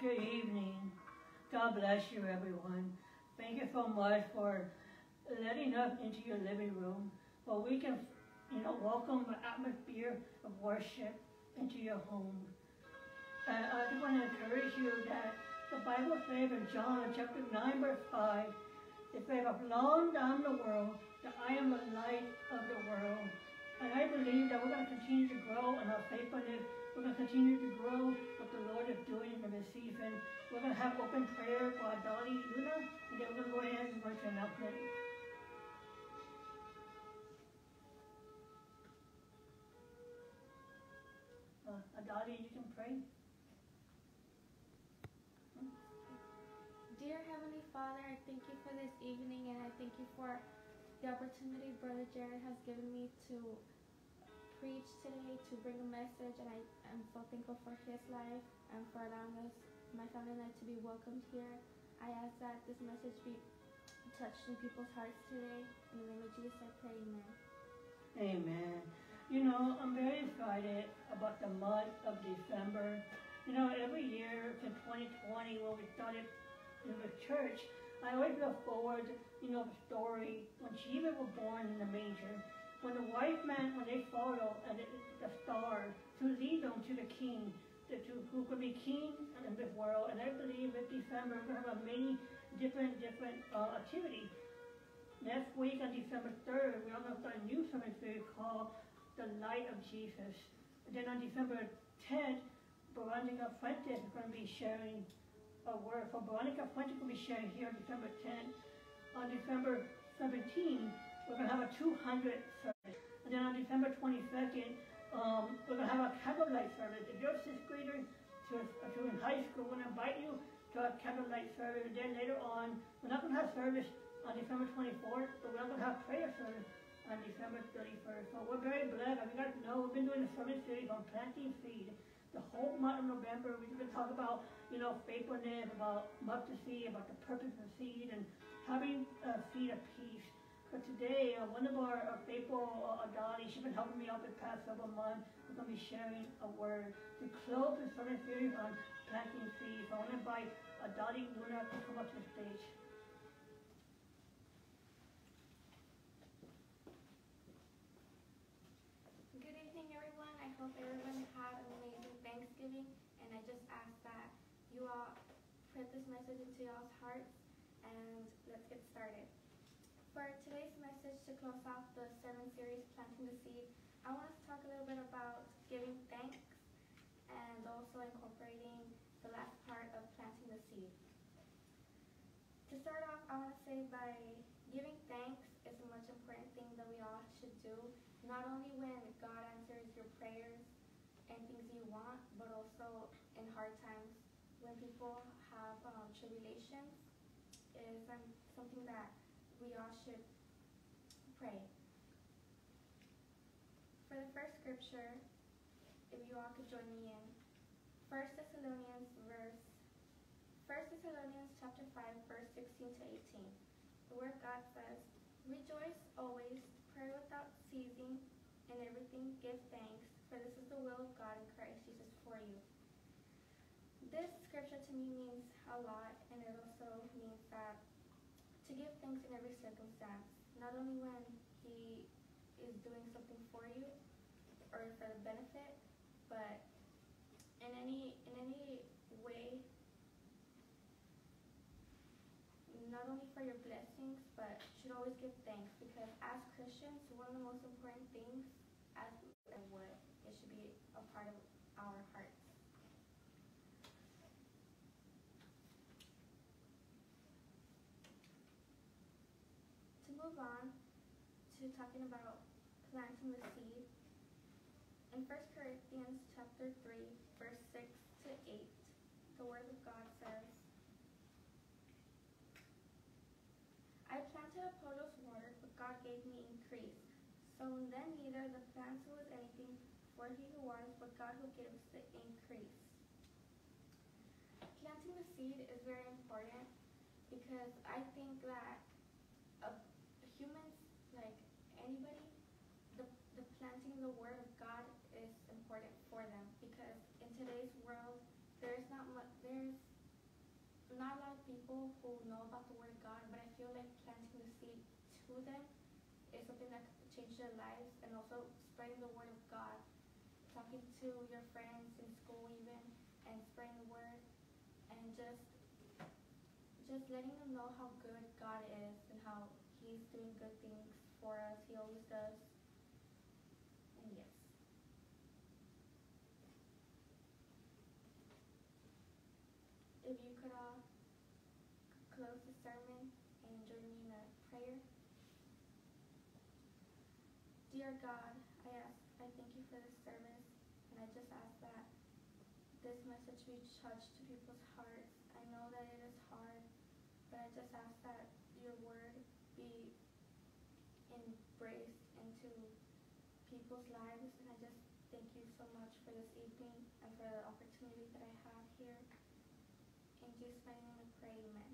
Good evening. God bless you, everyone. Thank you so much for letting us into your living room, where we can, you know, welcome the atmosphere of worship into your home. And I just want to encourage you that the Bible says in John chapter 9, verse 5, it says, I've long down the world that I am the light of the world. And I believe that we're going to continue to grow in our faithfulness. We're going to continue to grow the Lord is doing in this season. We're going to have open prayer for Odalys Luna, and then we're going to go ahead and go to announcement. Odalys, you can pray. Dear Heavenly Father, I thank you for this evening and I thank you for the opportunity Brother Jared has given me to preach today, to bring a message, and I am so thankful for his life and for allowing us, my family and I, to be welcomed here. I ask that this message be touched in people's hearts today. In the name of Jesus, I pray, amen. Amen. You know, I'm very excited about the month of December. You know, every year since 2020, when we started in the church, I always look forward, you know, the story when Jesus was born in the manger. When the wise men, when they follow and the, star to lead them to the king, to, who could be king in this world. And I believe that December we have a many different, different uh, activities. Next week on December 3rd, we're going to start a new sermon called The Light of Jesus. And then on December 10th, Veronica Fuentes is going to be sharing a word. So Veronica Fuentes will be sharing here on December 10th. On December 17th, we're going to have a 200 service. And then on December 22nd, um, we're going to have a candlelight service. If you're a sixth grader to, to in high school, we're going to invite you to a candlelight service. And then later on, we're not going to have service on December 24th, but we're not going to have prayer service on December 31st. So we're very blessed. I mean, you guys know we've been doing a sermon series on planting seed the whole month of November. We've been talking about, you know, faithfulness, about mustard seed, about the purpose of seed, and having a seed of peace. But today, uh, one of our uh, faithful uh, Odalys, she's been helping me out the past several months. We're going to be sharing a word to close the sermon series on planting seeds. I want to invite Odalys Luna to come up to the stage. Good evening, everyone. I hope everyone had an amazing Thanksgiving, and I just ask that you all put this message into y'all's hearts, and let's get started. For today's message to close off the sermon series, Planting the Seed, I want to talk a little bit about giving thanks and also incorporating the last part of planting the seed. To start off, I want to say by giving thanks is a much important thing that we all should do, not only when God answers your prayers and things you want, but also in hard times when people have um, tribulations is um, something that we all should pray. For the first scripture, if you all could join me in 1 Thessalonians verse 1 Thessalonians chapter 5 verse 16 to 18. The word God says, Rejoice always, pray without ceasing, in everything give thanks, for this is the will of God in Christ Jesus for you. This scripture to me means a lot, and it also means that to give thanks in every circumstance, not only when he is doing something for you or for the benefit, but in any in any way not only for your blessings, but should always give thanks because as Christians, one of the most important things as and what it should be a part of our hearts. To move on to talking about planting the seed, in 1 Corinthians chapter 3, verse 6 to 8, the word of God says, I planted a Apollos water, but God gave me increase. So then neither the plant was anything, for he who waters, but God who gives the increase. Planting the seed is very important because I think that uh, humans, like anybody, the, the planting the word of God is important for them because in today's world, there's not much, there's not a lot of people who know about the Word of God, but I feel like planting the seed to them is something that could change their lives and also spreading the Word of God. Talking to your friends in school even and spreading the Word and just just letting them know how good God is and how He's doing good things for us. He always does. And yes. If you could all close the sermon and join me in a prayer. Dear God, I ask, I thank you for this service, and I just ask that this message be touched to people's hearts. I know that it is hard, but I just ask that your word be embraced into people's lives, and I just thank you so much for this evening and for the opportunity that I have here. In Jesus' name, I